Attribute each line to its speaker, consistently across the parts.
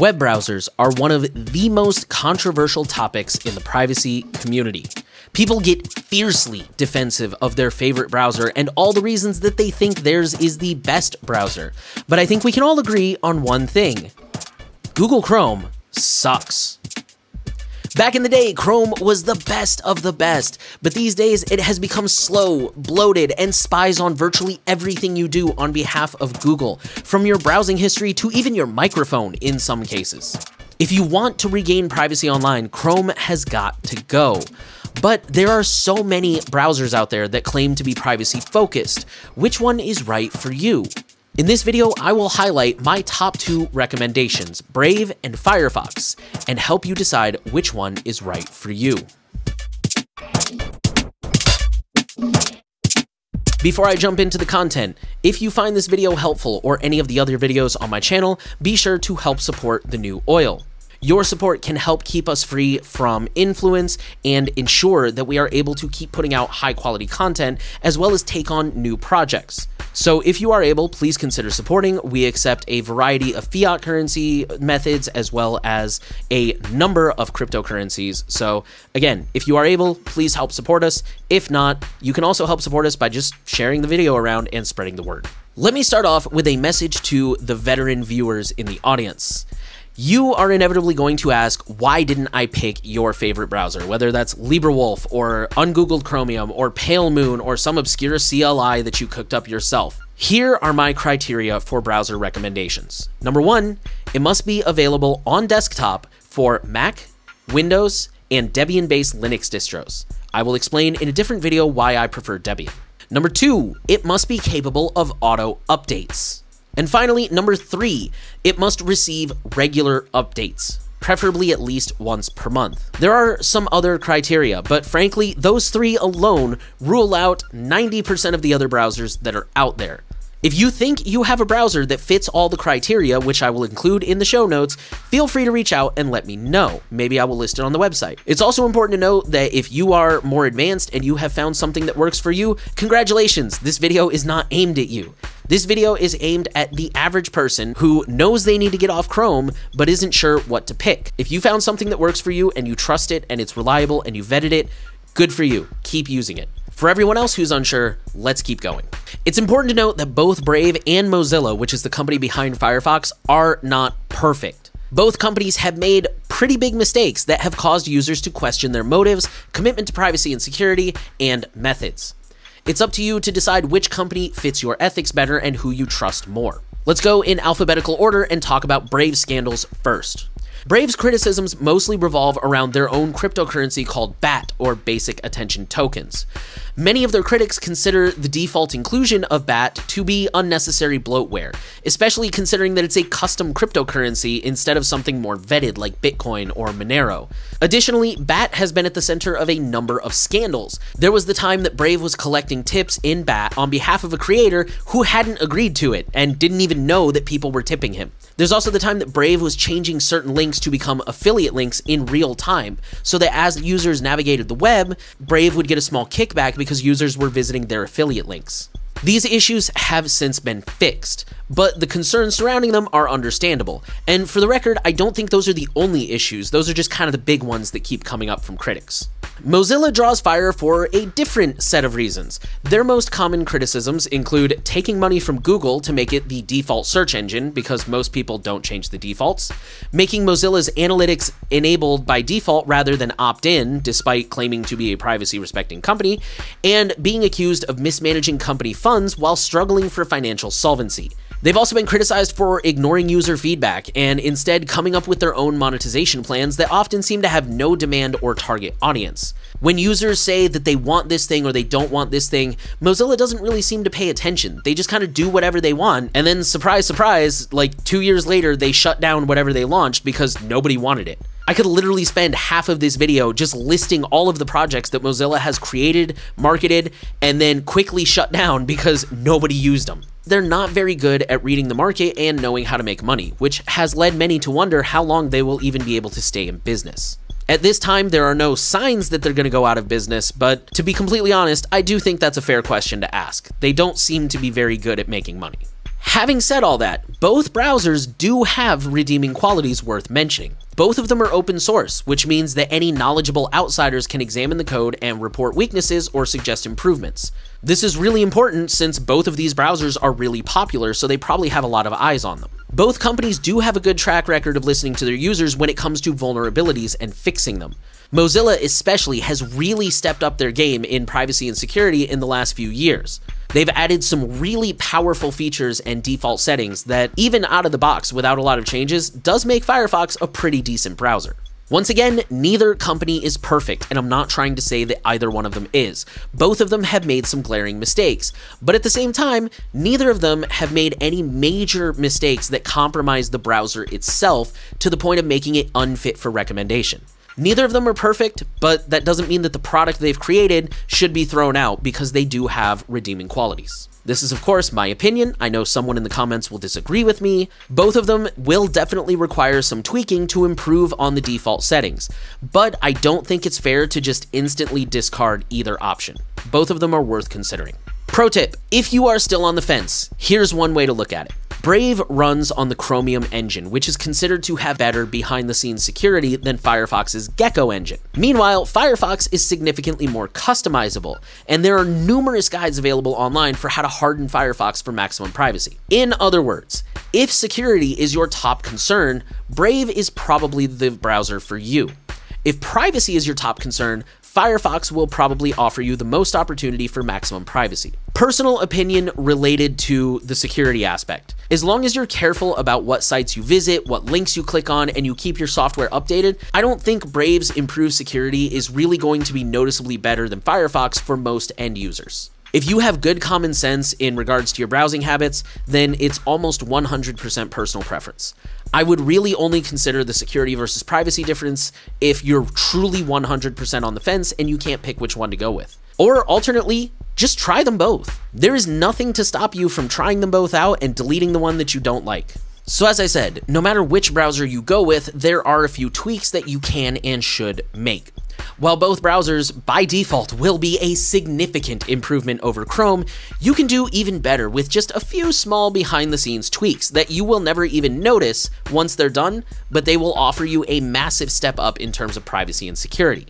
Speaker 1: Web browsers are one of the most controversial topics in the privacy community. People get fiercely defensive of their favorite browser and all the reasons that they think theirs is the best browser. But I think we can all agree on one thing Google Chrome sucks. Back in the day, Chrome was the best of the best, but these days it has become slow, bloated, and spies on virtually everything you do on behalf of Google, from your browsing history to even your microphone in some cases. If you want to regain privacy online, Chrome has got to go. But there are so many browsers out there that claim to be privacy focused. Which one is right for you? In this video, I will highlight my top two recommendations, Brave and Firefox, and help you decide which one is right for you. Before I jump into the content, if you find this video helpful or any of the other videos on my channel, be sure to help support the new oil. Your support can help keep us free from influence and ensure that we are able to keep putting out high quality content as well as take on new projects. So if you are able, please consider supporting. We accept a variety of fiat currency methods as well as a number of cryptocurrencies. So again, if you are able, please help support us. If not, you can also help support us by just sharing the video around and spreading the word. Let me start off with a message to the veteran viewers in the audience you are inevitably going to ask, why didn't I pick your favorite browser? Whether that's LibreWolf or Ungoogled Chromium or Pale Moon or some obscure CLI that you cooked up yourself. Here are my criteria for browser recommendations. Number one, it must be available on desktop for Mac, Windows, and Debian based Linux distros. I will explain in a different video why I prefer Debian. Number two, it must be capable of auto updates. And finally, number three, it must receive regular updates preferably at least once per month. There are some other criteria, but frankly, those three alone rule out 90% of the other browsers that are out there. If you think you have a browser that fits all the criteria, which I will include in the show notes, feel free to reach out and let me know. Maybe I will list it on the website. It's also important to note that if you are more advanced and you have found something that works for you, congratulations, this video is not aimed at you. This video is aimed at the average person who knows they need to get off Chrome but isn't sure what to pick. If you found something that works for you and you trust it and it's reliable and you vetted it, good for you. Keep using it. For everyone else who's unsure, let's keep going. It's important to note that both Brave and Mozilla, which is the company behind Firefox, are not perfect. Both companies have made pretty big mistakes that have caused users to question their motives, commitment to privacy and security, and methods. It's up to you to decide which company fits your ethics better and who you trust more. Let's go in alphabetical order and talk about Brave scandals first. Brave's criticisms mostly revolve around their own cryptocurrency called BAT, or Basic Attention Tokens. Many of their critics consider the default inclusion of BAT to be unnecessary bloatware, especially considering that it's a custom cryptocurrency instead of something more vetted like Bitcoin or Monero. Additionally, BAT has been at the center of a number of scandals. There was the time that Brave was collecting tips in BAT on behalf of a creator who hadn't agreed to it and didn't even know that people were tipping him. There's also the time that Brave was changing certain links to become affiliate links in real time, so that as users navigated the web, Brave would get a small kickback because users were visiting their affiliate links. These issues have since been fixed, but the concerns surrounding them are understandable. And for the record, I don't think those are the only issues, those are just kind of the big ones that keep coming up from critics. Mozilla draws fire for a different set of reasons. Their most common criticisms include taking money from Google to make it the default search engine, because most people don't change the defaults, making Mozilla's analytics enabled by default rather than opt in, despite claiming to be a privacy respecting company, and being accused of mismanaging company funds while struggling for financial solvency. They've also been criticized for ignoring user feedback and instead coming up with their own monetization plans that often seem to have no demand or target audience. When users say that they want this thing or they don't want this thing, Mozilla doesn't really seem to pay attention. They just kind of do whatever they want, and then surprise, surprise, like two years later, they shut down whatever they launched because nobody wanted it. I could literally spend half of this video just listing all of the projects that Mozilla has created, marketed, and then quickly shut down because nobody used them they're not very good at reading the market and knowing how to make money, which has led many to wonder how long they will even be able to stay in business. At this time, there are no signs that they're going to go out of business, but to be completely honest, I do think that's a fair question to ask. They don't seem to be very good at making money. Having said all that, both browsers do have redeeming qualities worth mentioning. Both of them are open source, which means that any knowledgeable outsiders can examine the code and report weaknesses or suggest improvements. This is really important since both of these browsers are really popular, so they probably have a lot of eyes on them. Both companies do have a good track record of listening to their users when it comes to vulnerabilities and fixing them. Mozilla especially has really stepped up their game in privacy and security in the last few years. They've added some really powerful features and default settings that, even out of the box without a lot of changes, does make Firefox a pretty decent browser. Once again, neither company is perfect, and I'm not trying to say that either one of them is. Both of them have made some glaring mistakes, but at the same time, neither of them have made any major mistakes that compromise the browser itself to the point of making it unfit for recommendation. Neither of them are perfect, but that doesn't mean that the product they've created should be thrown out because they do have redeeming qualities. This is, of course, my opinion. I know someone in the comments will disagree with me. Both of them will definitely require some tweaking to improve on the default settings, but I don't think it's fair to just instantly discard either option. Both of them are worth considering. Pro tip if you are still on the fence, here's one way to look at it. Brave runs on the Chromium engine, which is considered to have better behind the scenes security than Firefox's Gecko engine. Meanwhile, Firefox is significantly more customizable, and there are numerous guides available online for how to harden Firefox for maximum privacy. In other words, if security is your top concern, Brave is probably the browser for you. If privacy is your top concern, Firefox will probably offer you the most opportunity for maximum privacy. Personal opinion related to the security aspect. As long as you're careful about what sites you visit, what links you click on, and you keep your software updated, I don't think Brave's improved security is really going to be noticeably better than Firefox for most end users. If you have good common sense in regards to your browsing habits, then it's almost 100% personal preference. I would really only consider the security versus privacy difference if you're truly 100% on the fence and you can't pick which one to go with. Or alternately, just try them both. There is nothing to stop you from trying them both out and deleting the one that you don't like. So as I said, no matter which browser you go with, there are a few tweaks that you can and should make. While both browsers, by default, will be a significant improvement over Chrome, you can do even better with just a few small behind the scenes tweaks that you will never even notice once they're done, but they will offer you a massive step up in terms of privacy and security.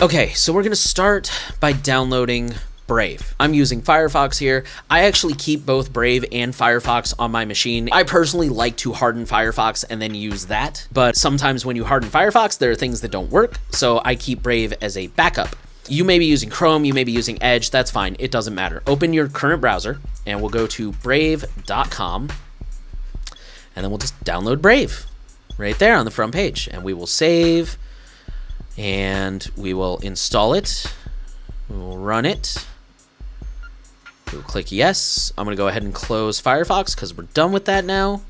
Speaker 1: Okay, so we're gonna start by downloading Brave. I'm using Firefox here. I actually keep both Brave and Firefox on my machine. I personally like to harden Firefox and then use that, but sometimes when you harden Firefox, there are things that don't work, so I keep Brave as a backup. You may be using Chrome, you may be using Edge, that's fine, it doesn't matter. Open your current browser, and we'll go to brave.com, and then we'll just download Brave right there on the front page, and we will save, and we will install it, we'll run it, We'll click yes. I'm going to go ahead and close Firefox because we're done with that now.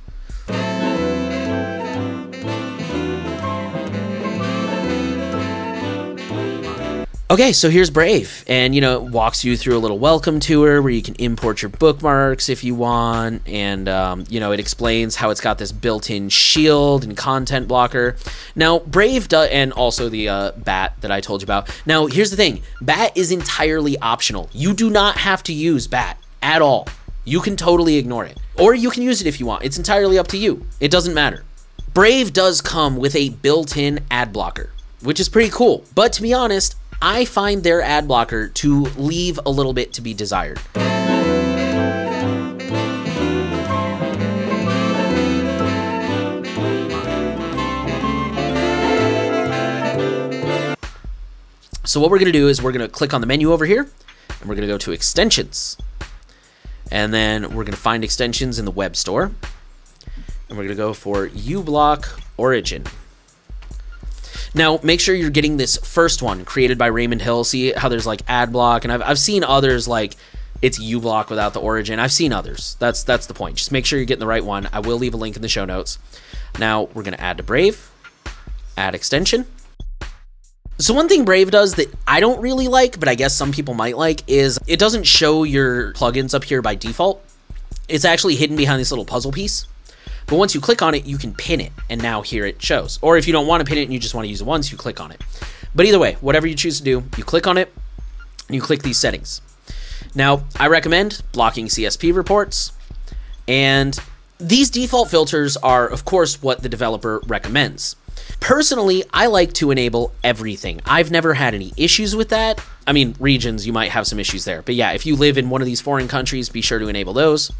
Speaker 1: Okay, so here's Brave, and you know, it walks you through a little welcome tour where you can import your bookmarks if you want, and um, you know, it explains how it's got this built-in shield and content blocker. Now, Brave and also the uh, BAT that I told you about. Now, here's the thing: BAT is entirely optional. You do not have to use BAT at all. You can totally ignore it, or you can use it if you want. It's entirely up to you. It doesn't matter. Brave does come with a built-in ad blocker, which is pretty cool. But to be honest, I find their ad blocker to leave a little bit to be desired. So what we're going to do is we're going to click on the menu over here and we're going to go to extensions. And then we're going to find extensions in the web store. And we're going to go for uBlock Origin. Now, make sure you're getting this first one created by Raymond Hill. See how there's like ad block, and I've, I've seen others like it's uBlock without the origin. I've seen others. That's that's the point. Just make sure you're getting the right one. I will leave a link in the show notes. Now we're gonna add to Brave, add extension. So one thing Brave does that I don't really like, but I guess some people might like, is it doesn't show your plugins up here by default. It's actually hidden behind this little puzzle piece. But once you click on it, you can pin it, and now here it shows. Or if you don't want to pin it and you just want to use it once, you click on it. But either way, whatever you choose to do, you click on it, and you click these settings. Now, I recommend blocking CSP reports, and these default filters are, of course, what the developer recommends. Personally, I like to enable everything. I've never had any issues with that. I mean, regions, you might have some issues there. But yeah, if you live in one of these foreign countries, be sure to enable those.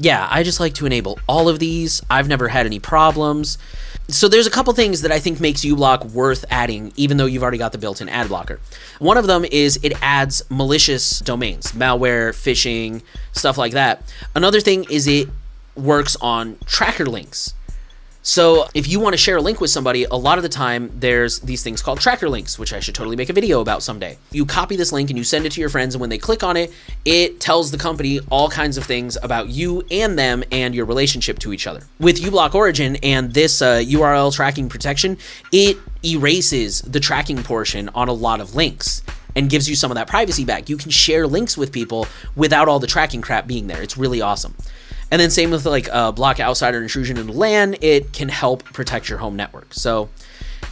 Speaker 1: Yeah, I just like to enable all of these. I've never had any problems. So there's a couple things that I think makes uBlock worth adding, even though you've already got the built-in ad blocker. One of them is it adds malicious domains, malware, phishing, stuff like that. Another thing is it works on tracker links. So if you want to share a link with somebody, a lot of the time there's these things called tracker links, which I should totally make a video about someday. You copy this link and you send it to your friends, and when they click on it, it tells the company all kinds of things about you and them and your relationship to each other. With uBlock Origin and this uh, URL tracking protection, it erases the tracking portion on a lot of links and gives you some of that privacy back. You can share links with people without all the tracking crap being there. It's really awesome. And then same with like uh, block outsider intrusion into LAN, it can help protect your home network. So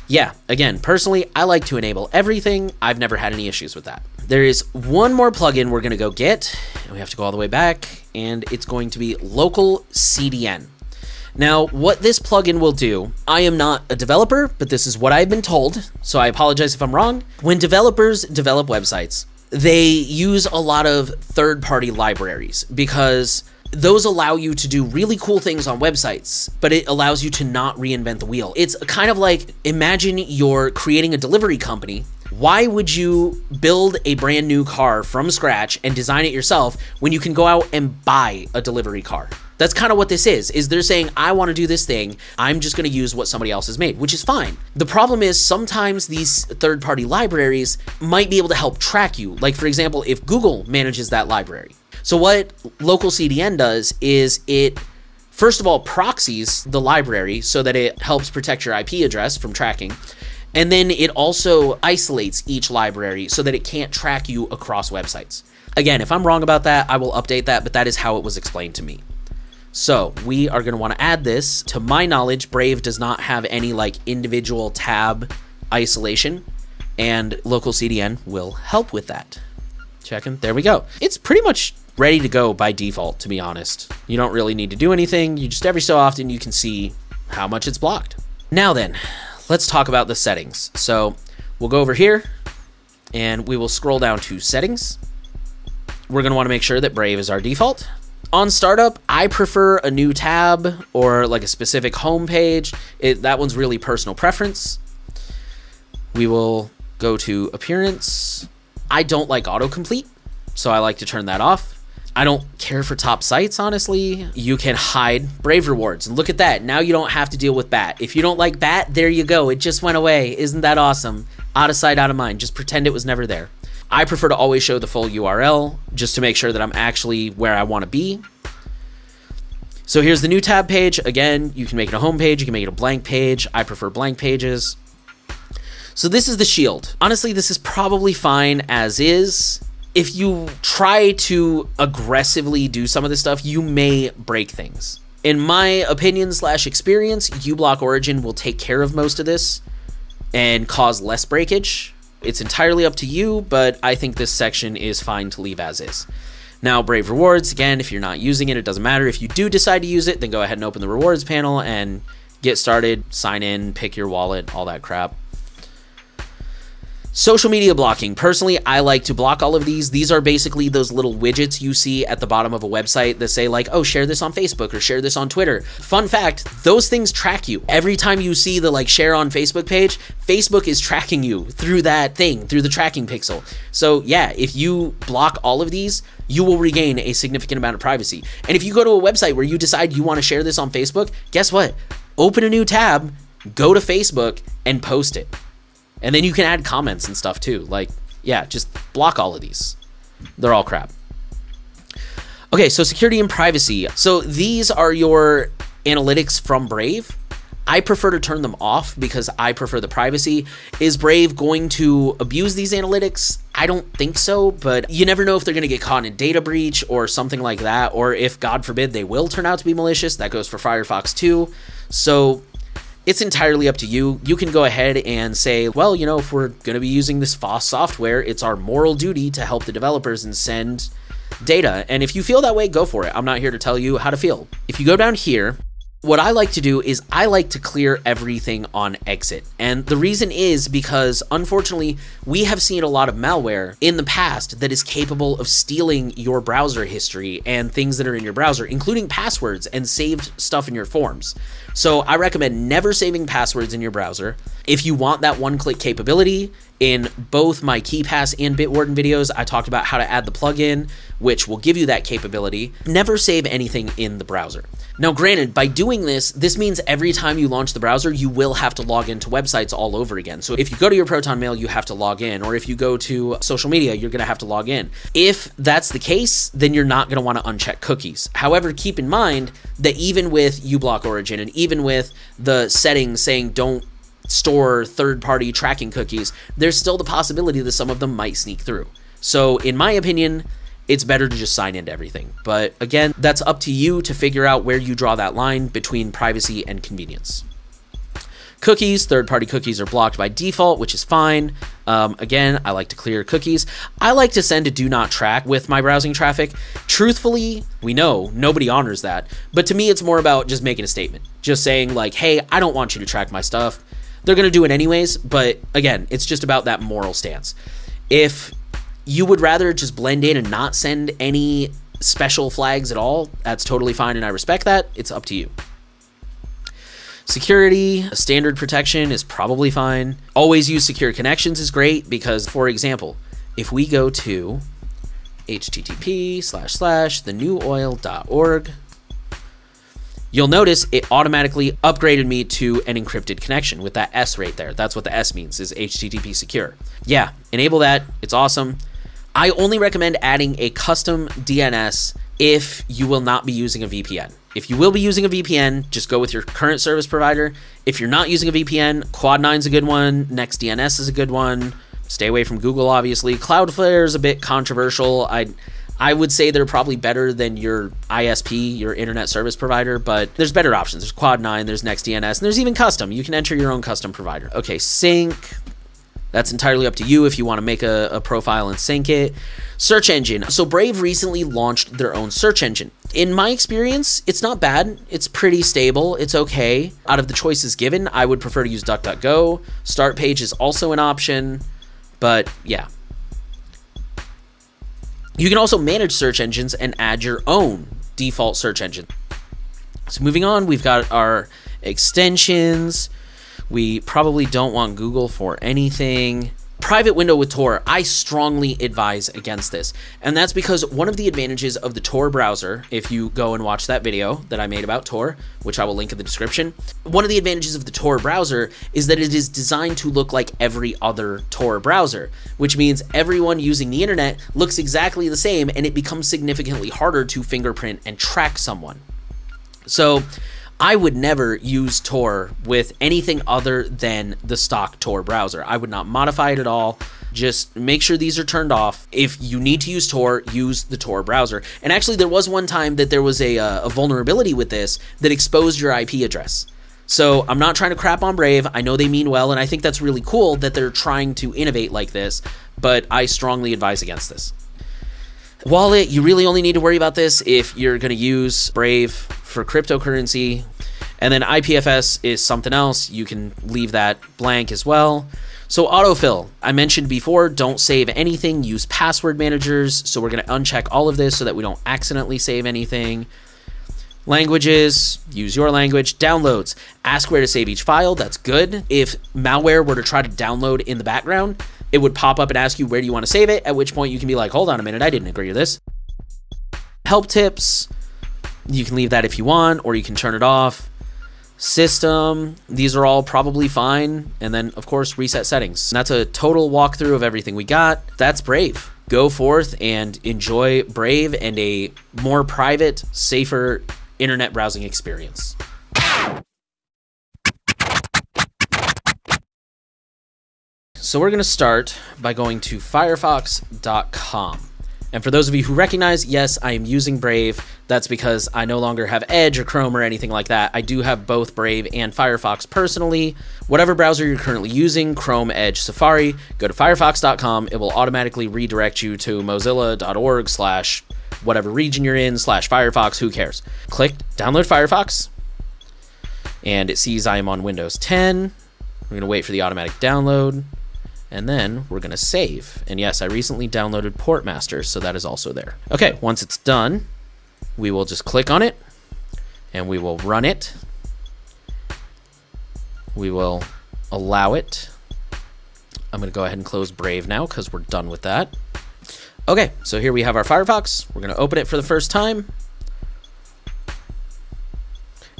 Speaker 1: yeah, again, personally, I like to enable everything. I've never had any issues with that. There is one more plugin we're gonna go get, and we have to go all the way back, and it's going to be local CDN. Now, what this plugin will do, I am not a developer, but this is what I've been told, so I apologize if I'm wrong. When developers develop websites, they use a lot of third-party libraries because those allow you to do really cool things on websites, but it allows you to not reinvent the wheel. It's kind of like imagine you're creating a delivery company. Why would you build a brand new car from scratch and design it yourself when you can go out and buy a delivery car? That's kind of what this is. Is they're saying I want to do this thing, I'm just going to use what somebody else has made, which is fine. The problem is sometimes these third-party libraries might be able to help track you. Like for example, if Google manages that library, so what local CDN does is it first of all proxies the library so that it helps protect your IP address from tracking. And then it also isolates each library so that it can't track you across websites. Again, if I'm wrong about that, I will update that, but that is how it was explained to me. So we are going to want to add this. To my knowledge, Brave does not have any like individual tab isolation and local CDN will help with that. Checking. There we go. It's pretty much ready to go by default, to be honest. You don't really need to do anything. You just every so often you can see how much it's blocked. Now then, let's talk about the settings. So we'll go over here and we will scroll down to settings. We're going to want to make sure that Brave is our default. On startup, I prefer a new tab or like a specific home page. It, that one's really personal preference. We will go to appearance. I don't like autocomplete, so I like to turn that off. I don't care for top sites, honestly. You can hide Brave rewards. Look at that. Now you don't have to deal with BAT. If you don't like BAT, there you go. It just went away. Isn't that awesome? Out of sight, out of mind. Just pretend it was never there. I prefer to always show the full URL just to make sure that I'm actually where I want to be. So here's the new tab page. Again, you can make it a home page. You can make it a blank page. I prefer blank pages. So this is the shield. Honestly, this is probably fine as is if you try to aggressively do some of this stuff, you may break things. In my opinion slash experience, uBlock Origin will take care of most of this and cause less breakage. It's entirely up to you, but I think this section is fine to leave as is. Now, Brave Rewards, again, if you're not using it, it doesn't matter. If you do decide to use it, then go ahead and open the rewards panel and get started, sign in, pick your wallet, all that crap. Social media blocking. Personally, I like to block all of these. These are basically those little widgets you see at the bottom of a website that say like, oh, share this on Facebook or share this on Twitter. Fun fact, those things track you. Every time you see the like share on Facebook page, Facebook is tracking you through that thing, through the tracking pixel. So yeah, if you block all of these, you will regain a significant amount of privacy. And if you go to a website where you decide you want to share this on Facebook, guess what? Open a new tab, go to Facebook, and post it. And then you can add comments and stuff too. Like, yeah, just block all of these. They're all crap. Okay, so security and privacy. So these are your analytics from Brave. I prefer to turn them off because I prefer the privacy. Is Brave going to abuse these analytics? I don't think so, but you never know if they're going to get caught in data breach or something like that, or if, God forbid, they will turn out to be malicious. That goes for Firefox too. So it's entirely up to you. You can go ahead and say, well, you know, if we're going to be using this FOSS software, it's our moral duty to help the developers and send data. And if you feel that way, go for it. I'm not here to tell you how to feel. If you go down here, what I like to do is I like to clear everything on exit. And the reason is because unfortunately, we have seen a lot of malware in the past that is capable of stealing your browser history and things that are in your browser, including passwords and saved stuff in your forms. So I recommend never saving passwords in your browser. If you want that one click capability, in both my KeePass and Bitwarden videos, I talked about how to add the plugin, which will give you that capability. Never save anything in the browser. Now, granted, by doing this, this means every time you launch the browser, you will have to log into websites all over again. So if you go to your Proton Mail, you have to log in, or if you go to social media, you're going to have to log in. If that's the case, then you're not going to want to uncheck cookies. However, keep in mind that even with uBlock Origin and even with the settings saying don't store third party tracking cookies, there's still the possibility that some of them might sneak through. So, in my opinion, it's better to just sign into everything. But again, that's up to you to figure out where you draw that line between privacy and convenience. Cookies, third party cookies are blocked by default, which is fine. Um, again, I like to clear cookies. I like to send a do not track with my browsing traffic. Truthfully, we know nobody honors that. But to me, it's more about just making a statement. Just saying, like, hey, I don't want you to track my stuff. They're going to do it anyways, but again, it's just about that moral stance. If you would rather just blend in and not send any special flags at all, that's totally fine and I respect that. It's up to you. Security, standard protection is probably fine. Always use secure connections is great because, for example, if we go to http slash slash thenewoil.org you'll notice it automatically upgraded me to an encrypted connection with that S right there. That's what the S means is HTTP secure. Yeah, enable that. It's awesome. I only recommend adding a custom DNS if you will not be using a VPN. If you will be using a VPN, just go with your current service provider. If you're not using a VPN, Quad9 is a good one, NextDNS is a good one. Stay away from Google, obviously. Cloudflare is a bit controversial. I I would say they're probably better than your ISP, your internet service provider, but there's better options. There's Quad9, there's NextDNS, and there's even custom. You can enter your own custom provider. Okay, sync. That's entirely up to you if you want to make a, a profile and sync it. Search engine. So Brave recently launched their own search engine. In my experience, it's not bad. It's pretty stable. It's okay. Out of the choices given, I would prefer to use DuckDuckGo. Start page is also an option, but yeah, you can also manage search engines and add your own default search engine. So moving on, we've got our extensions. We probably don't want Google for anything private window with Tor, I strongly advise against this. And that's because one of the advantages of the Tor browser, if you go and watch that video that I made about Tor, which I will link in the description, one of the advantages of the Tor browser is that it is designed to look like every other Tor browser, which means everyone using the internet looks exactly the same and it becomes significantly harder to fingerprint and track someone. So, I would never use Tor with anything other than the stock Tor browser. I would not modify it at all. Just make sure these are turned off. If you need to use Tor, use the Tor browser. And actually, there was one time that there was a, uh, a vulnerability with this that exposed your IP address. So I'm not trying to crap on Brave. I know they mean well, and I think that's really cool that they're trying to innovate like this, but I strongly advise against this. Wallet, you really only need to worry about this if you're going to use Brave for cryptocurrency. And then IPFS is something else. You can leave that blank as well. So autofill, I mentioned before, don't save anything, use password managers. So we're going to uncheck all of this so that we don't accidentally save anything. Languages, use your language. Downloads, ask where to save each file. That's good. If malware were to try to download in the background, it would pop up and ask you where do you want to save it, at which point you can be like, hold on a minute, I didn't agree to this. Help tips, you can leave that if you want, or you can turn it off. System, these are all probably fine. And then, of course, reset settings. And that's a total walkthrough of everything we got. That's Brave. Go forth and enjoy Brave and a more private, safer internet browsing experience. So we're going to start by going to firefox.com. And for those of you who recognize, yes, I am using Brave. That's because I no longer have Edge or Chrome or anything like that. I do have both Brave and Firefox personally. Whatever browser you're currently using, Chrome, Edge, Safari, go to firefox.com. It will automatically redirect you to mozilla.org slash whatever region you're in, slash Firefox, who cares? Click download Firefox, and it sees I am on Windows 10. We're gonna wait for the automatic download, and then we're gonna save. And yes, I recently downloaded Portmaster, so that is also there. Okay, once it's done, we will just click on it, and we will run it. We will allow it. I'm going to go ahead and close Brave now because we're done with that. Okay, so here we have our Firefox. We're going to open it for the first time.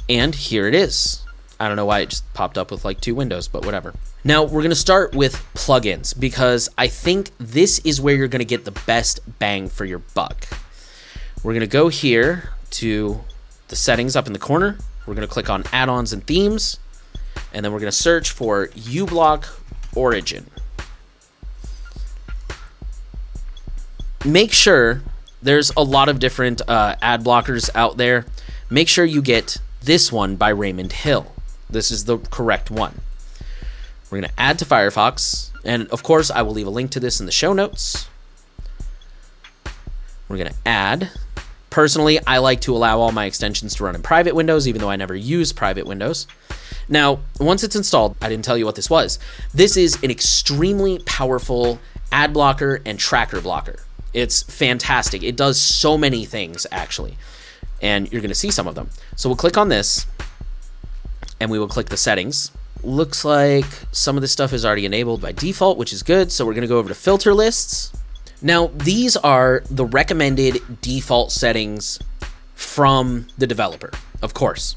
Speaker 1: And here it is. I don't know why it just popped up with like two windows, but whatever. Now we're going to start with plugins because I think this is where you're going to get the best bang for your buck. We're going to go here to the settings up in the corner. We're going to click on add-ons and themes and then we're going to search for uBlock Origin. Make sure there's a lot of different uh, ad blockers out there. Make sure you get this one by Raymond Hill. This is the correct one. We're going to add to Firefox, and of course, I will leave a link to this in the show notes. We're going to add. Personally, I like to allow all my extensions to run in private windows, even though I never use private windows. Now, once it's installed, I didn't tell you what this was. This is an extremely powerful ad blocker and tracker blocker. It's fantastic. It does so many things, actually. And you're going to see some of them. So we'll click on this, and we will click the settings. Looks like some of this stuff is already enabled by default, which is good. So we're going to go over to filter lists. Now, these are the recommended default settings from the developer, of course.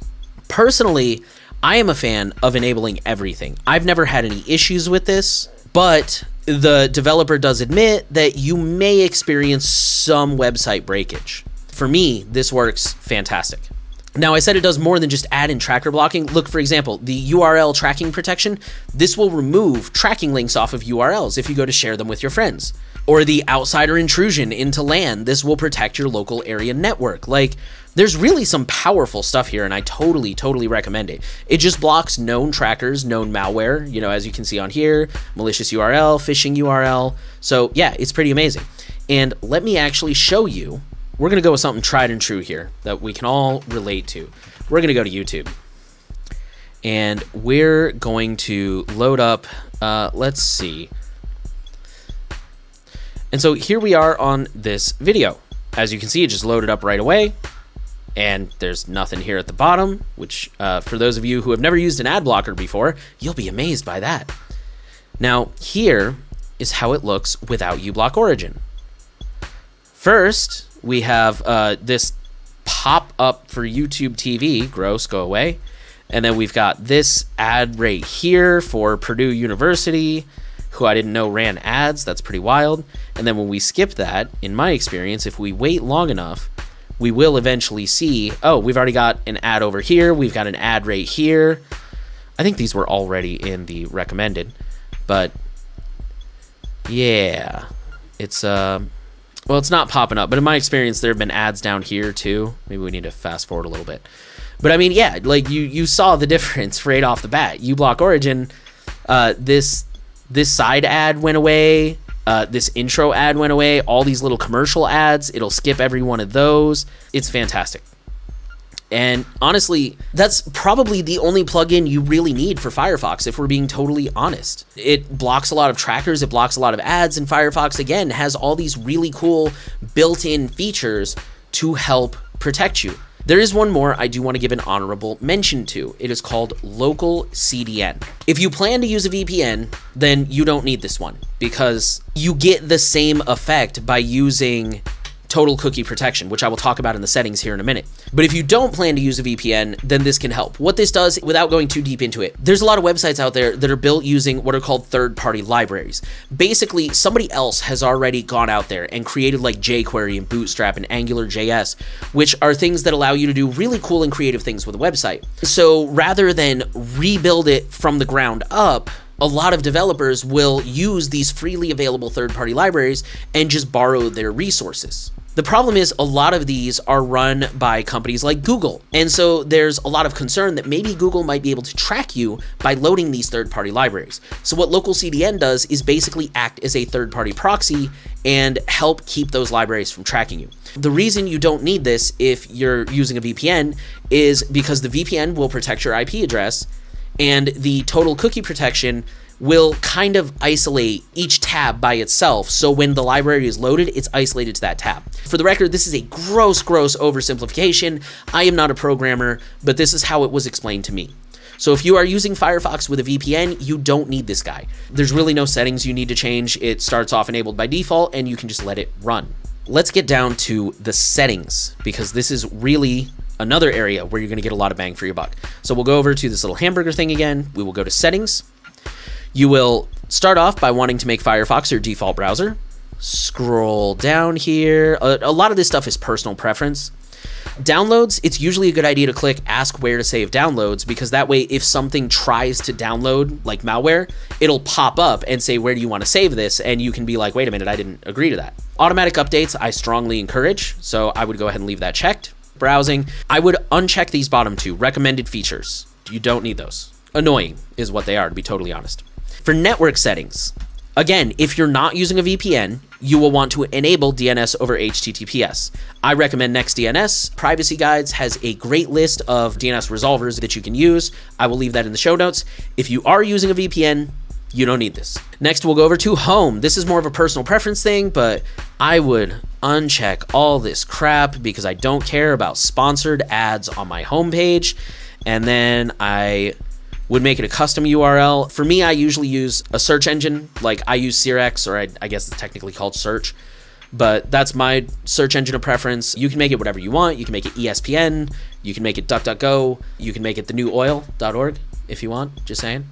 Speaker 1: Personally, I am a fan of enabling everything. I've never had any issues with this, but the developer does admit that you may experience some website breakage. For me, this works fantastic. Now, I said it does more than just ad and tracker blocking. Look, for example, the URL tracking protection. This will remove tracking links off of URLs if you go to share them with your friends. Or the outsider intrusion into LAN. This will protect your local area network. Like, there's really some powerful stuff here, and I totally, totally recommend it. It just blocks known trackers, known malware, you know, as you can see on here, malicious URL, phishing URL. So, yeah, it's pretty amazing. And let me actually show you. We're going to go with something tried and true here that we can all relate to. We're going to go to YouTube. And we're going to load up, uh, let's see. And so here we are on this video. As you can see, it just loaded up right away and there's nothing here at the bottom, which uh, for those of you who have never used an ad blocker before, you'll be amazed by that. Now, here is how it looks without uBlock Origin. First, we have uh, this pop up for YouTube TV, gross, go away. And then we've got this ad right here for Purdue University, who I didn't know ran ads. That's pretty wild. And then when we skip that, in my experience, if we wait long enough, we will eventually see, oh, we've already got an ad over here. We've got an ad right here. I think these were already in the recommended, but yeah, it's, uh, well, it's not popping up, but in my experience, there have been ads down here too. Maybe we need to fast forward a little bit. But I mean, yeah, like you, you saw the difference right off the bat. uBlock Origin, uh, this, this side ad went away. Uh, this intro ad went away. All these little commercial ads, it'll skip every one of those. It's fantastic. And honestly, that's probably the only plugin you really need for Firefox, if we're being totally honest. It blocks a lot of trackers, it blocks a lot of ads, and Firefox, again, has all these really cool built in features to help protect you. There is one more I do want to give an honorable mention to. It is called Local CDN. If you plan to use a VPN, then you don't need this one because you get the same effect by using total cookie protection, which I will talk about in the settings here in a minute. But if you don't plan to use a VPN, then this can help. What this does, without going too deep into it, there's a lot of websites out there that are built using what are called third-party libraries. Basically, somebody else has already gone out there and created like jQuery and Bootstrap and AngularJS, which are things that allow you to do really cool and creative things with a website. So rather than rebuild it from the ground up, a lot of developers will use these freely available third-party libraries and just borrow their resources. The problem is a lot of these are run by companies like Google. And so there's a lot of concern that maybe Google might be able to track you by loading these third party libraries. So what local CDN does is basically act as a third party proxy and help keep those libraries from tracking you. The reason you don't need this if you're using a VPN is because the VPN will protect your IP address and the total cookie protection will kind of isolate each tab by itself. So when the library is loaded, it's isolated to that tab. For the record, this is a gross, gross oversimplification. I am not a programmer, but this is how it was explained to me. So if you are using Firefox with a VPN, you don't need this guy. There's really no settings you need to change. It starts off enabled by default and you can just let it run. Let's get down to the settings because this is really another area where you're going to get a lot of bang for your buck. So we'll go over to this little hamburger thing again. We will go to settings. You will start off by wanting to make Firefox your default browser. Scroll down here. A, a, lot of this stuff is personal preference. Downloads, it's usually a good idea to click ask where to save downloads because that way if something tries to download like malware, it'll pop up and say where do you want to save this and you can be like, wait a minute, I didn't agree to that. Automatic updates, I strongly encourage, so I would go ahead and leave that checked. Browsing, I would uncheck these bottom two, recommended features. You don't need those. Annoying is what they are, to be totally honest. For network settings, again, if you're not using a VPN, you will want to enable DNS over HTTPS. I recommend NextDNS. Privacy Guides has a great list of DNS resolvers that you can use. I will leave that in the show notes. If you are using a VPN, you don't need this. Next, we'll go over to home. This is more of a personal preference thing, but I would uncheck all this crap because I don't care about sponsored ads on my homepage. And then I would make it a custom URL. For me, I usually use a search engine, like I use SearX, or I, I guess it's technically called Search, but that's my search engine of preference. You can make it whatever you want. You can make it ESPN, you can make it DuckDuckGo, you can make it thenewOil.org if you want, just saying.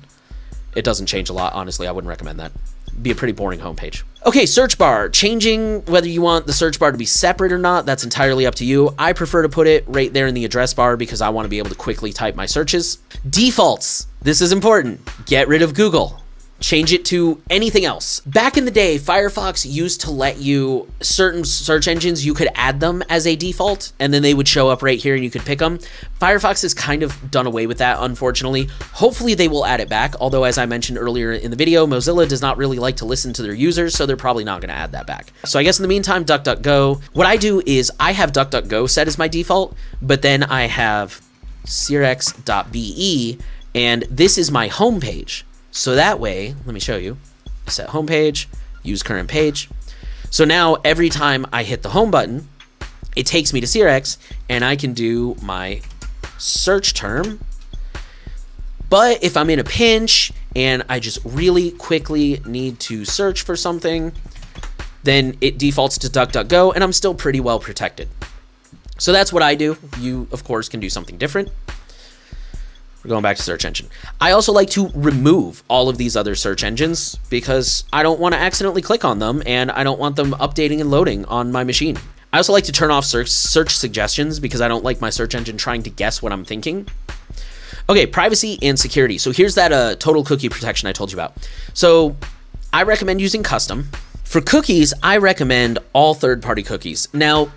Speaker 1: It doesn't change a lot, honestly. I wouldn't recommend that be a pretty boring homepage. Okay, search bar. Changing whether you want the search bar to be separate or not, that's entirely up to you. I prefer to put it right there in the address bar because I want to be able to quickly type my searches. Defaults. This is important. Get rid of Google change it to anything else. Back in the day, Firefox used to let you, certain search engines, you could add them as a default, and then they would show up right here and you could pick them. Firefox has kind of done away with that, unfortunately. Hopefully they will add it back, although as I mentioned earlier in the video, Mozilla does not really like to listen to their users, so they're probably not going to add that back. So I guess in the meantime, DuckDuckGo. What I do is I have DuckDuckGo set as my default, but then I have searx.be, and this is my homepage. So that way, let me show you, set home page, use current page. So now every time I hit the home button, it takes me to SearX and I can do my search term. But if I'm in a pinch and I just really quickly need to search for something, then it defaults to DuckDuckGo and I'm still pretty well protected. So that's what I do. You, of course, can do something different. Going back to search engine. I also like to remove all of these other search engines because I don't want to accidentally click on them and I don't want them updating and loading on my machine. I also like to turn off search, search suggestions because I don't like my search engine trying to guess what I'm thinking. Okay, privacy and security. So here's that uh, total cookie protection I told you about. So I recommend using custom. For cookies, I recommend all third-party cookies. Now,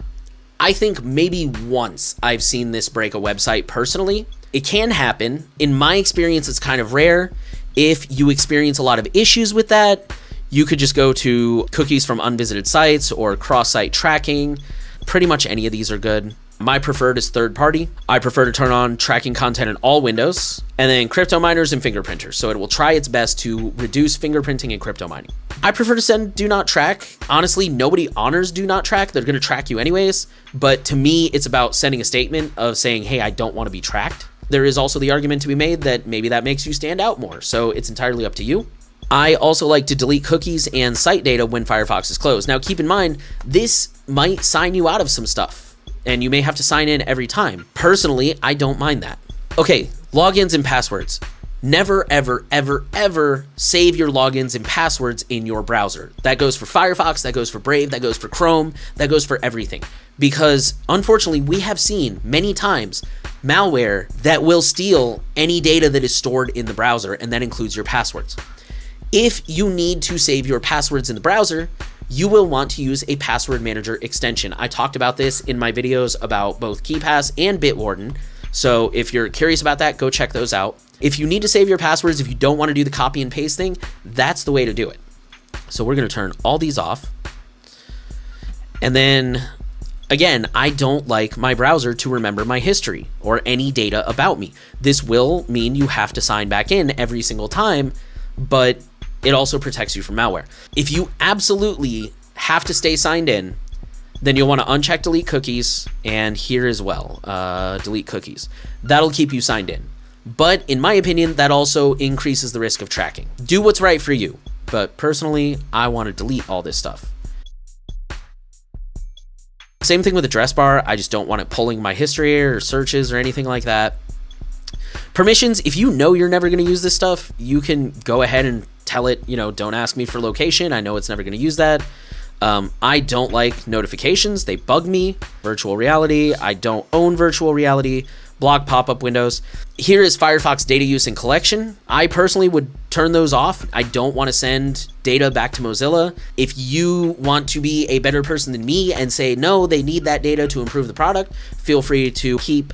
Speaker 1: I think maybe once I've seen this break a website personally, it can happen. In my experience, it's kind of rare. If you experience a lot of issues with that, you could just go to cookies from unvisited sites or cross site tracking. Pretty much any of these are good. My preferred is third party. I prefer to turn on tracking content in all windows, and then crypto miners and fingerprinters. So it will try its best to reduce fingerprinting and crypto mining. I prefer to send do not track. Honestly, nobody honors do not track. They're going to track you anyways. But to me, it's about sending a statement of saying, hey, I don't want to be tracked there is also the argument to be made that maybe that makes you stand out more. So it's entirely up to you. I also like to delete cookies and site data when Firefox is closed. Now, keep in mind, this might sign you out of some stuff, and you may have to sign in every time. Personally, I don't mind that. Okay, logins and passwords. Never, ever, ever, ever save your logins and passwords in your browser. That goes for Firefox, that goes for Brave, that goes for Chrome, that goes for everything. Because unfortunately, we have seen many times malware that will steal any data that is stored in the browser, and that includes your passwords. If you need to save your passwords in the browser, you will want to use a password manager extension. I talked about this in my videos about both KeePass and Bitwarden. So if you're curious about that, go check those out. If you need to save your passwords, if you don't want to do the copy and paste thing, that's the way to do it. So we're going to turn all these off. And then again, I don't like my browser to remember my history or any data about me. This will mean you have to sign back in every single time, but it also protects you from malware. If you absolutely have to stay signed in, then you'll want to uncheck delete cookies and here as well, uh, delete cookies. That'll keep you signed in. But in my opinion, that also increases the risk of tracking. Do what's right for you. But personally, I want to delete all this stuff. Same thing with address bar. I just don't want it pulling my history or searches or anything like that. Permissions, if you know you're never going to use this stuff, you can go ahead and tell it, you know, don't ask me for location. I know it's never going to use that. Um, I don't like notifications. They bug me. Virtual reality. I don't own virtual reality. Block pop-up windows. Here is Firefox data use and collection. I personally would turn those off. I don't want to send data back to Mozilla. If you want to be a better person than me and say, no, they need that data to improve the product, feel free to keep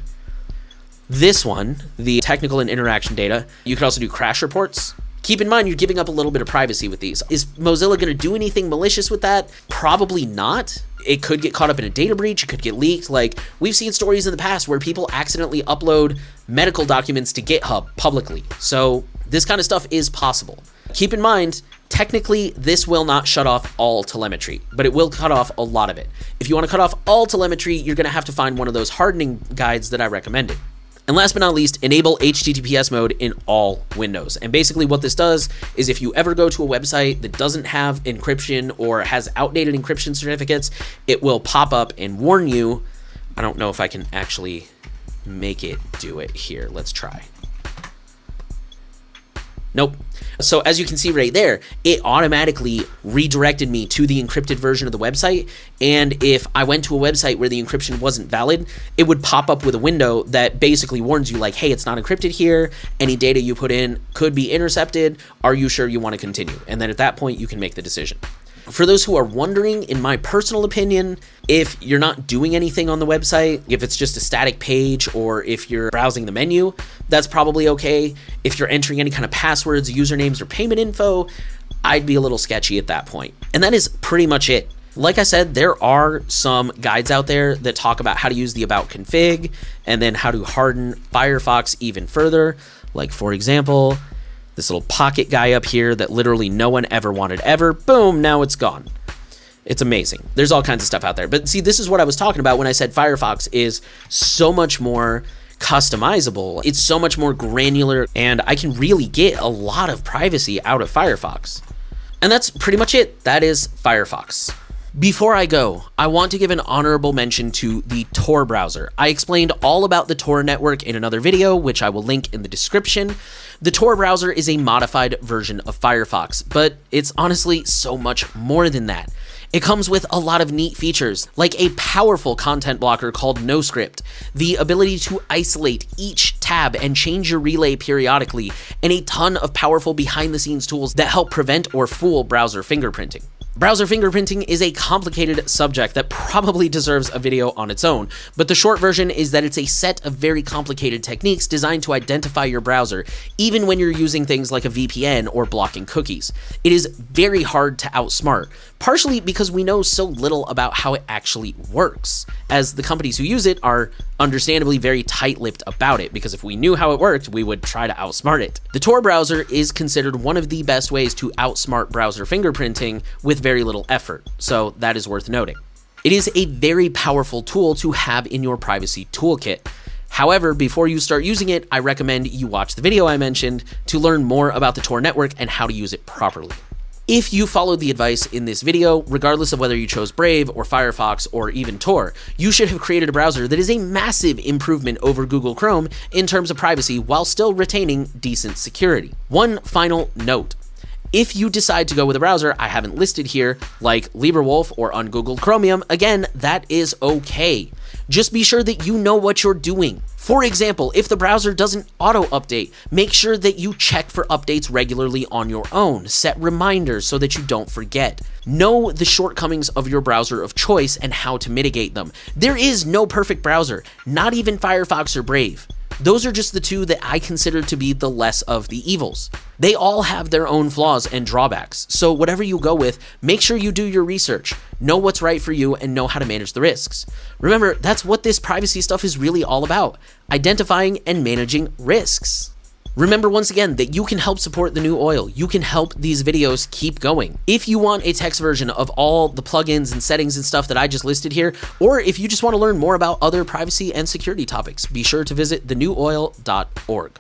Speaker 1: this one, the technical and interaction data. You could also do crash reports. Keep in mind, you're giving up a little bit of privacy with these. Is Mozilla going to do anything malicious with that? Probably not. It could get caught up in a data breach. It could get leaked. Like, we've seen stories in the past where people accidentally upload medical documents to GitHub publicly. So, this kind of stuff is possible. Keep in mind, technically, this will not shut off all telemetry, but it will cut off a lot of it. If you want to cut off all telemetry, you're going to have to find one of those hardening guides that I recommended. And last but not least, enable HTTPS mode in all windows. And basically what this does is if you ever go to a website that doesn't have encryption or has outdated encryption certificates, it will pop up and warn you. I don't know if I can actually make it do it here. Let's try. Nope. So as you can see right there, it automatically redirected me to the encrypted version of the website. And if I went to a website where the encryption wasn't valid, it would pop up with a window that basically warns you like, hey, it's not encrypted here. Any data you put in could be intercepted. Are you sure you want to continue? And then at that point, you can make the decision. For those who are wondering, in my personal opinion, if you're not doing anything on the website, if it's just a static page or if you're browsing the menu, that's probably okay. If you're entering any kind of passwords, usernames, or payment info, I'd be a little sketchy at that point. And that is pretty much it. Like I said, there are some guides out there that talk about how to use the about config and then how to harden Firefox even further. Like for example, this little pocket guy up here that literally no one ever wanted ever. Boom, now it's gone. It's amazing. There's all kinds of stuff out there. But see, this is what I was talking about when I said Firefox is so much more customizable. It's so much more granular and I can really get a lot of privacy out of Firefox. And that's pretty much it. That is Firefox. Before I go, I want to give an honorable mention to the Tor browser. I explained all about the Tor network in another video, which I will link in the description. The Tor browser is a modified version of Firefox, but it's honestly so much more than that. It comes with a lot of neat features, like a powerful content blocker called NoScript, the ability to isolate each tab and change your relay periodically, and a ton of powerful behind the scenes tools that help prevent or fool browser fingerprinting. Browser fingerprinting is a complicated subject that probably deserves a video on its own, but the short version is that it's a set of very complicated techniques designed to identify your browser, even when you're using things like a VPN or blocking cookies. It is very hard to outsmart, partially because we know so little about how it actually works, as the companies who use it are understandably very tight-lipped about it, because if we knew how it worked, we would try to outsmart it. The Tor browser is considered one of the best ways to outsmart browser fingerprinting with very little effort, so that is worth noting. It is a very powerful tool to have in your privacy toolkit. However, before you start using it, I recommend you watch the video I mentioned to learn more about the Tor network and how to use it properly. If you followed the advice in this video, regardless of whether you chose Brave or Firefox or even Tor, you should have created a browser that is a massive improvement over Google Chrome in terms of privacy while still retaining decent security. One final note. If you decide to go with a browser I haven't listed here, like LibreWolf or Ungoogled Chromium, again, that is okay. Just be sure that you know what you're doing. For example, if the browser doesn't auto update, make sure that you check for updates regularly on your own. Set reminders so that you don't forget. Know the shortcomings of your browser of choice and how to mitigate them. There is no perfect browser, not even Firefox or Brave. Those are just the two that I consider to be the less of the evils. They all have their own flaws and drawbacks, so whatever you go with, make sure you do your research, know what's right for you, and know how to manage the risks. Remember, that's what this privacy stuff is really all about identifying and managing risks. Remember once again that you can help support the new oil. You can help these videos keep going. If you want a text version of all the plugins and settings and stuff that I just listed here, or if you just want to learn more about other privacy and security topics, be sure to visit thenewoil.org.